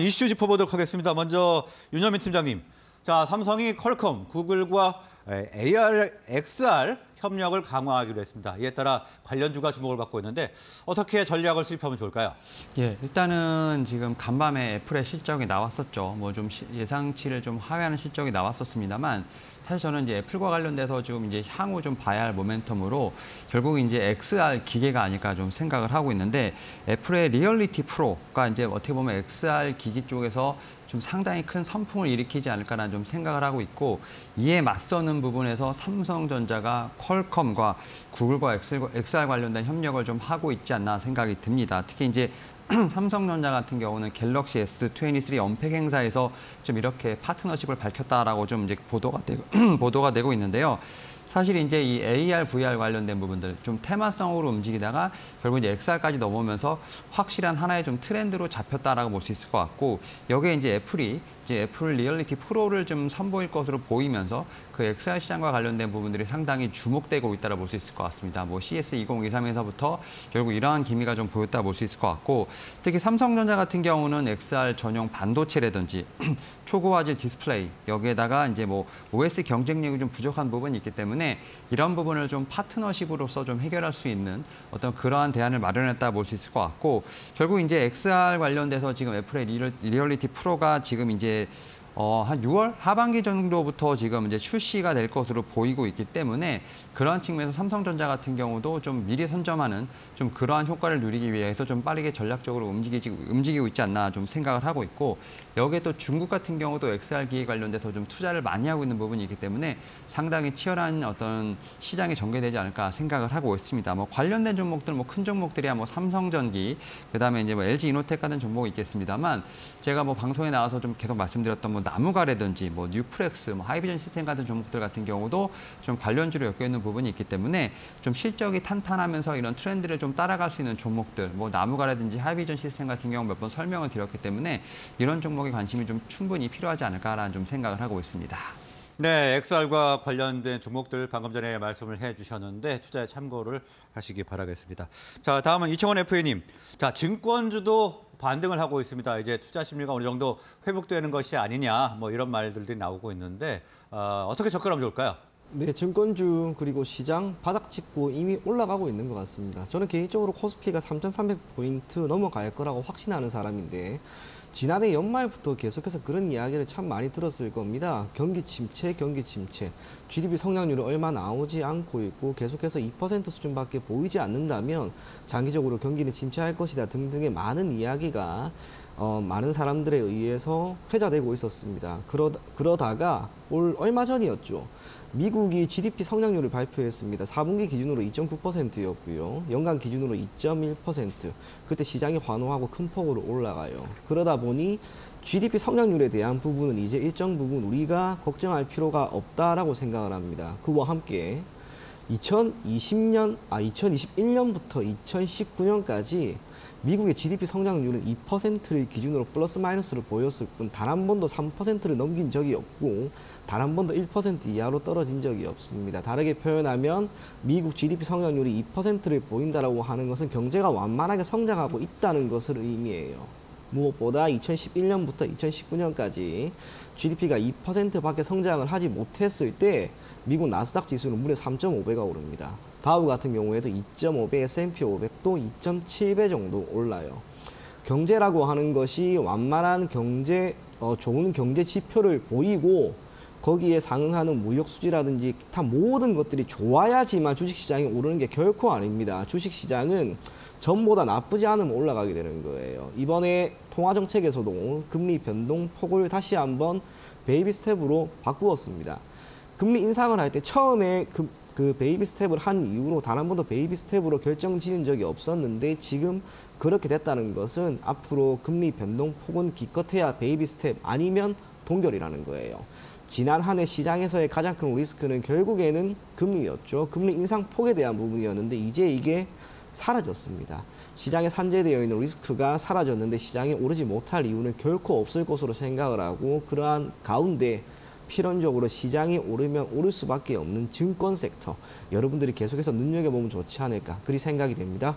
이슈 짚어보도록 하겠습니다. 먼저 윤여민 팀장님. 자, 삼성이 퀄컴, 구글과 AR, XR 협력을 강화하기로 했습니다. 이에 따라 관련주가 주목을 받고 있는데 어떻게 전략을 수립하면 좋을까요? 예, 일단은 지금 간밤에 애플의 실적이 나왔었죠. 뭐 좀 예상치를 좀 하회하는 실적이 나왔었습니다만 사실 저는 이제 애플과 관련돼서 지금 이제 향후 좀 봐야 할 모멘텀으로 결국 이제 XR 기계가 아닐까 좀 생각을 하고 있는데 애플의 리얼리티 프로가 이제 어떻게 보면 XR 기기 쪽에서 좀 상당히 큰 선풍을 일으키지 않을까라는 좀 생각을 하고 있고 이에 맞서는 부분에서 삼성전자가 퀄컴과 구글과 XR 관련된 협력을 좀 하고 있지 않나 생각이 듭니다. 특히 이제 삼성전자 같은 경우는 갤럭시 S23 unpack 행사에서 좀 이렇게 파트너십을 밝혔다라고 좀 이제 보도가 되고 보도가 되고 있는데요. 사실 이제 이 AR, VR 관련된 부분들 좀 테마성으로 움직이다가 결국 이제 XR까지 넘어오면서 확실한 하나의 좀 트렌드로 잡혔다라고 볼 수 있을 것 같고 여기에 이제 애플이 이제 애플 리얼리티 프로를 좀 선보일 것으로 보이면서 그 XR 시장과 관련된 부분들이 상당히 주목되고 있다고 볼 수 있을 것 같습니다. 뭐 CES 2023에서부터 결국 이러한 기미가 좀 보였다 볼 수 있을 것 같고 특히 삼성전자 같은 경우는 XR 전용 반도체라든지 초고화질 디스플레이 여기에다가 이제 뭐 OS 경쟁력이 좀 부족한 부분이 있기 때문에 이런 부분을 좀 파트너십으로서 좀 해결할 수 있는 어떤 그러한 대안을 마련했다 볼 수 있을 것 같고 결국 이제 XR 관련돼서 지금 애플의 리얼리티 프로가 지금 이제 어, 한 6월 하반기 정도부터 지금 이제 출시가 될 것으로 보이고 있기 때문에 그러한 측면에서 삼성전자 같은 경우도 좀 미리 선점하는 좀 그러한 효과를 누리기 위해서 좀 빠르게 전략적으로 움직이지, 움직이고 있지 않나 좀 생각을 하고 있고 여기에 또 중국 같은 경우도 XR 기기 관련돼서 좀 투자를 많이 하고 있는 부분이 있기 때문에 상당히 치열한 어떤 시장이 전개되지 않을까 생각을 하고 있습니다. 뭐 관련된 종목들 뭐 큰 종목들이야 뭐 삼성전기 그다음에 이제 뭐 LG 이노텍 같은 종목이 있겠습니다만 제가 뭐 방송에 나와서 좀 계속 말씀드렸던 뭐 나무가라든지 뭐 뉴프렉스, 뭐 하이비전 시스템 같은 종목들 같은 경우도 좀 관련주로 엮여 있는 부분이 있기 때문에 좀 실적이 탄탄하면서 이런 트렌드를 좀 따라갈 수 있는 종목들, 뭐 나무가라든지 하이비전 시스템 같은 경우 몇 번 설명을 드렸기 때문에 이런 종목에 관심이 좀 충분히 필요하지 않을까라는 좀 생각을 하고 있습니다. 네, XR과 관련된 종목들 방금 전에 말씀을 해주셨는데 투자에 참고를 하시기 바라겠습니다. 자, 다음은 이청원 FA님. 자, 증권주도 반등을 하고 있습니다. 이제 투자 심리가 어느 정도 회복되는 것이 아니냐 뭐 이런 말들이 나오고 있는데 어, 어떻게 접근하면 좋을까요? 네, 증권주 그리고 시장 바닥 짚고 이미 올라가고 있는 것 같습니다. 저는 개인적으로 코스피가 3,300포인트 넘어갈 거라고 확신하는 사람인데 지난해 연말부터 계속해서 그런 이야기를 참 많이 들었을 겁니다. 경기 침체, 경기 침체. GDP 성장률이 얼마 나오지 않고 있고 계속해서 2% 수준밖에 보이지 않는다면 장기적으로 경기는 침체할 것이다 등등의 많은 이야기가 어, 많은 사람들에 의해서 회자되고 있었습니다. 그러, 그러다가 올 얼마 전이었죠. 미국이 GDP 성장률을 발표했습니다. 4분기 기준으로 2.9%였고요. 연간 기준으로 2.1%. 그때 시장이 환호하고 큰 폭으로 올라가요. 그러다 보니 GDP 성장률에 대한 부분은 이제 일정 부분 우리가 걱정할 필요가 없다라고 생각을 합니다. 그와 함께 2020년, 아 2021년부터 2019년까지 미국의 GDP 성장률은 2%를 기준으로 플러스 마이너스를 보였을 뿐 단 한 번도 3%를 넘긴 적이 없고 단 한 번도 1% 이하로 떨어진 적이 없습니다. 다르게 표현하면 미국 GDP 성장률이 2%를 보인다라고 하는 것은 경제가 완만하게 성장하고 있다는 것을 의미해요. 무엇보다 2011년부터 2019년까지 GDP가 2%밖에 성장을 하지 못했을 때 미국 나스닥 지수는 무려 3.5배가 오릅니다. 다우 같은 경우에도 2.5배, S&P 500도 2.7배 정도 올라요. 경제라고 하는 것이 완만한 경제, 어, 좋은 경제 지표를 보이고 거기에 상응하는 무역 수지라든지 기타 모든 것들이 좋아야지만 주식시장이 오르는 게 결코 아닙니다. 주식시장은 전보다 나쁘지 않으면 올라가게 되는 거예요. 이번에 통화정책에서도 금리 변동폭을 다시 한번 베이비 스텝으로 바꾸었습니다. 금리 인상을 할 때 처음에 그, 그 베이비 스텝을 한 이후로 단 한 번도 베이비 스텝으로 결정 지은 적이 없었는데 지금 그렇게 됐다는 것은 앞으로 금리 변동폭은 기껏해야 베이비 스텝 아니면 동결이라는 거예요. 지난 한 해 시장에서의 가장 큰 리스크는 결국에는 금리였죠. 금리 인상폭에 대한 부분이었는데 이제 이게 사라졌습니다. 시장에 산재되어 있는 리스크가 사라졌는데 시장에 오르지 못할 이유는 결코 없을 것으로 생각을 하고 그러한 가운데 필연적으로 시장이 오르면 오를 수밖에 없는 증권 섹터 여러분들이 계속해서 눈여겨보면 좋지 않을까 그리 생각이 됩니다.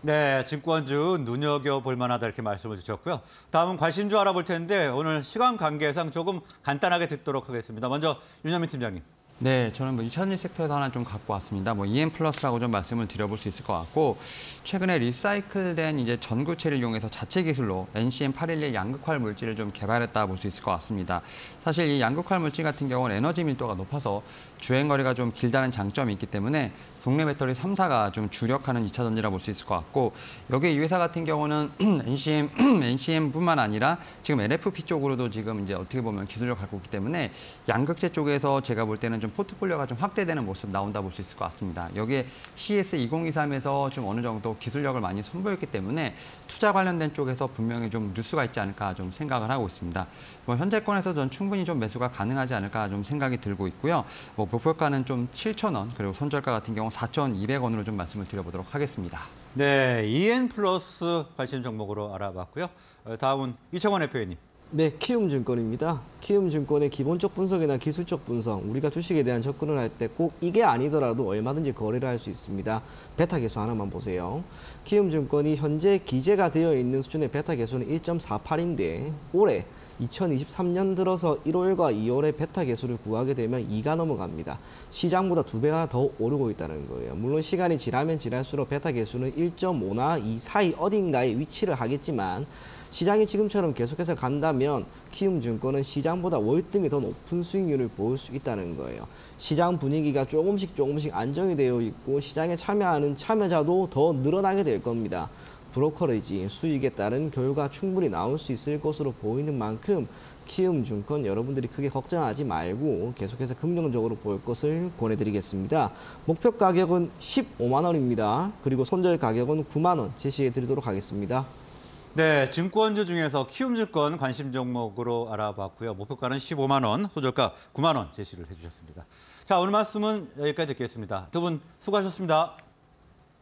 네, 증권주 눈여겨볼 만하다 이렇게 말씀을 주셨고요. 다음은 관심주 알아볼 텐데 오늘 시간 관계상 조금 간단하게 듣도록 하겠습니다. 먼저 윤현민 팀장님. 네, 저는 뭐2001 섹터에서 하나 좀 갖고 왔습니다. 뭐 EM 플러스라고 좀 말씀을 드려볼 수 있을 것 같고 최근에 리사이클된 이제 전구체를 이용해서 자체 기술로 NCM 811 양극활 물질을 좀 개발했다 볼 수 있을 것 같습니다. 사실 이 양극활 물질 같은 경우는 에너지 밀도가 높아서 주행 거리가 좀 길다는 장점이 있기 때문에 국내 배터리 3사가 좀 주력하는 2차 전지라 볼 수 있을 것 같고 여기 이 회사 같은 경우는 NCM NCM뿐만 아니라 지금 NFP 쪽으로도 지금 이제 어떻게 보면 기술을 갖고 있기 때문에 양극재 쪽에서 제가 볼 때는 좀 포트폴리오가 좀 확대되는 모습 나온다 볼 수 있을 것 같습니다. 여기에 CS 2023에서 좀 어느 정도 기술력을 많이 선보였기 때문에 투자 관련된 쪽에서 분명히 좀 뉴스가 있지 않을까 좀 생각을 하고 있습니다. 뭐 현재권에서 전 충분히 좀 매수가 가능하지 않을까 좀 생각이 들고 있고요. 뭐 목표가는 좀 7,000원 그리고 손절가 같은 경우 4,200원으로 좀 말씀을 드려보도록 하겠습니다. 네, EN 플러스 관심 종목으로 알아봤고요. 어, 다음은 이청원 대표님. 네, 키움증권입니다. 키움증권의 기본적 분석이나 기술적 분석, 우리가 주식에 대한 접근을 할 때 꼭 이게 아니더라도 얼마든지 거래를 할 수 있습니다. 베타 계수 하나만 보세요. 키움증권이 현재 기재가 되어 있는 수준의 베타 계수는 1.48인데 올해 2023년 들어서 1월과 2월에 베타 계수를 구하게 되면 2가 넘어갑니다. 시장보다 두 배가 더 오르고 있다는 거예요. 물론 시간이 지나면 지날수록 베타 계수는 1.5나 2 사이 어딘가에 위치를 하겠지만 시장이 지금처럼 계속해서 간다면 키움증권은 시장보다 월등히 더 높은 수익률을 보일 수 있다는 거예요. 시장 분위기가 조금씩 조금씩 안정이 되어 있고 시장에 참여하는 참여자도 더 늘어나게 될 겁니다. 브로커리지 수익에 따른 결과 충분히 나올 수 있을 것으로 보이는 만큼 키움증권 여러분들이 크게 걱정하지 말고 계속해서 긍정적으로 볼 것을 권해드리겠습니다. 목표 가격은 15만 원입니다. 그리고 손절 가격은 9만 원 제시해 드리도록 하겠습니다. 네, 증권주 중에서 키움증권 관심 종목으로 알아봤고요. 목표가는 15만 원, 소저가 9만 원 제시를 해주셨습니다. 자, 오늘 말씀은 여기까지 듣겠습니다. 두 분 수고하셨습니다.